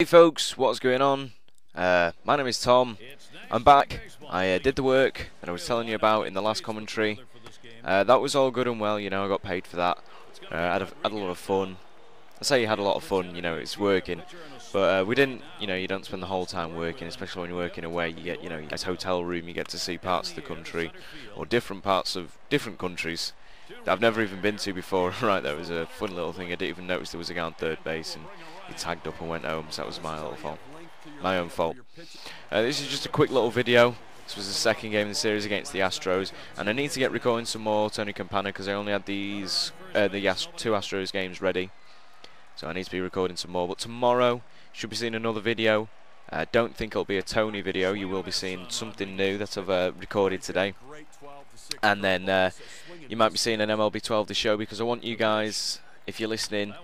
Hey folks, what's going on? Uh, my name is Tom. I'm back. I uh, did the work that I was telling you about in the last commentary. Uh, that was all good and well, you know, I got paid for that. Uh, I had a, had a lot of fun. I say you had a lot of fun, you know, it's working. But uh, we didn't, you know, you don't spend the whole time working, especially when you're working away. You get, you know, you get a hotel room, you get to see parts of the country, or different parts of different countries I've never even been to before. right, that was a fun little thing. I didn't even notice there was a guy on third base, and he tagged up and went home, so that was my little fault. My own fault. Uh, this is just a quick little video. This was the second game in the series against the Astros, and I need to get recording some more Tony Campana because I only had these uh, the Ast two Astros games ready. So I need to be recording some more. But tomorrow, should be seeing another video. I uh, don't think it'll be a Tony video. You will be seeing something new that I've uh, recorded today. And then uh, you might be seeing an MLB 12 the show because I want you guys, if you're listening,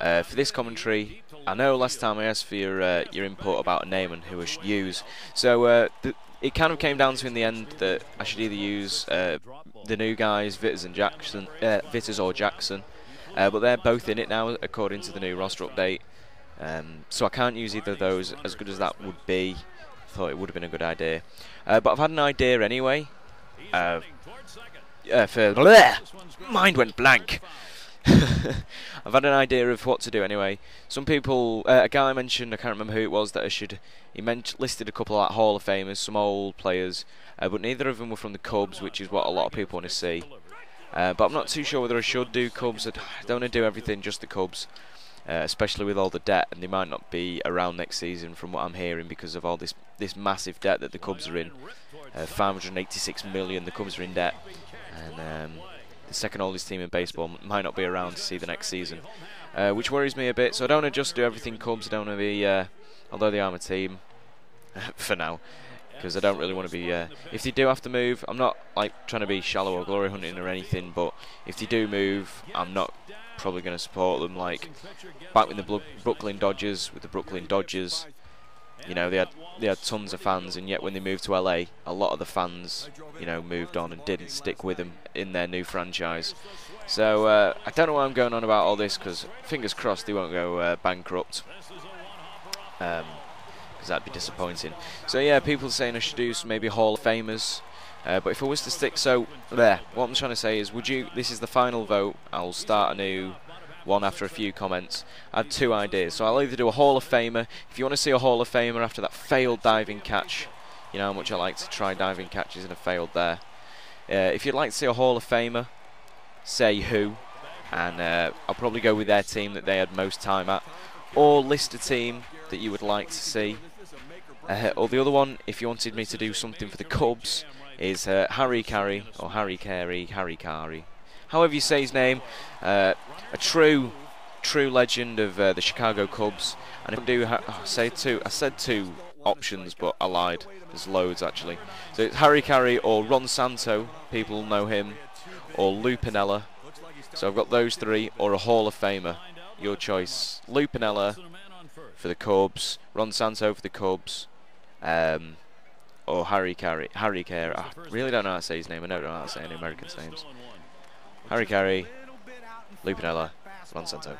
uh, for this commentary. I know last time I asked for your uh, your input about a name and who I should use. So uh, it kind of came down to in the end that I should either use the new guys, Vitters and Jackson, Vitters or Jackson. but they're both in it now according to the new roster update. Um, so I can't use either of those, as good as that would be. I thought it would have been a good idea. Uh, but I've had an idea anyway. Uh, for bleh, mind went blank. I've had an idea of what to do anyway. Some people, uh, a guy I mentioned, I can't remember who it was, that I should. He mentioned, listed a couple of like, Hall of Famers, some old players, uh, but neither of them were from the Cubs, which is what a lot of people want to see. Uh, but I'm not too sure whether I should do Cubs. I don't want to do everything just the Cubs uh, especially with all the debt, and they might not be around next season from what I'm hearing because of all this this massive debt that the Cubs are in. Uh, 586 million the Cubs are in debt, and um, the second oldest team in baseball might not be around to see the next season, uh, which worries me a bit. So I don't want to just do everything Cubs. I don't want to be, uh, although they are my team for now because I don't really want to be. Uh, if they do have to move, I'm not like trying to be shallow or glory hunting or anything. But if they do move, I'm not probably going to support them. Like back with the Brooklyn Dodgers, with the Brooklyn Dodgers, you know they had they had tons of fans, and yet when they moved to LA, a lot of the fans, you know, moved on and didn't stick with them in their new franchise. So uh, I don't know why I'm going on about all this because fingers crossed they won't go uh, bankrupt. Um, because that'd be disappointing. So yeah, people saying I should do some maybe Hall of Famers. Uh, but if I was to stick, so there. What I'm trying to say is, would you? This is the final vote. I'll start a new one after a few comments. I had two ideas, so I'll either do a Hall of Famer. If you want to see a Hall of Famer after that failed diving catch, you know how much I like to try diving catches and have failed there. Uh, if you'd like to see a Hall of Famer, say who, and uh, I'll probably go with their team that they had most time at, or list a team that you would like to see. Uh, or the other one, if you wanted me to do something for the Cubs, is uh, Harry Caray, or Harry Carey, Harry Carey, however you say his name, uh, a true, true legend of uh, the Chicago Cubs. And if I do, oh, say two, I said two options, but I lied. There's loads actually. So it's Harry Caray or Ron Santo, people know him, or Lou Piniella. So I've got those three, or a Hall of Famer. Your choice. Lou Piniella for the Cubs, Ron Santo for the Cubs, um, or Harry Caray. Harry Caray. I really don't know how to say his name. I don't know how to say any Americans' names. Harry Caray, Lou Piniella, Ron Santo.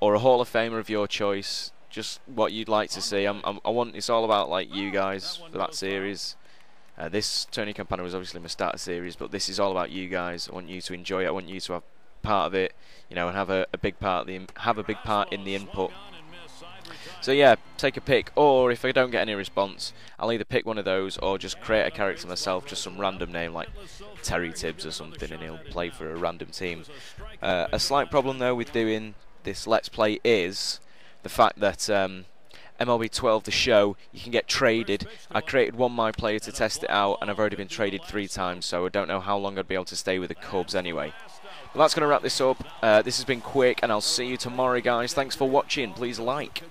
Or a Hall of Famer of your choice. Just what you'd like to see. I'm, I'm, i want. It's all about like you guys for that series. Uh, this Tony Campana was obviously my starter series, but this is all about you guys. I want you to enjoy it. I want you to have part of it, you know, and have a, a big part. The have a big part in the input. So yeah, take a pick, or if I don't get any response, I'll either pick one of those or just create a character myself, just some random name like Terry Tibbs or something, and he'll play for a random team. Uh, a slight problem though with doing this Let's Play is the fact that um, MLB 12, the show, you can get traded. I created one my player to test it out, and I've already been traded three times, so I don't know how long I'd be able to stay with the Cubs anyway. Well, that's going to wrap this up. Uh, this has been quick, and I'll see you tomorrow, guys. Thanks for watching. Please like.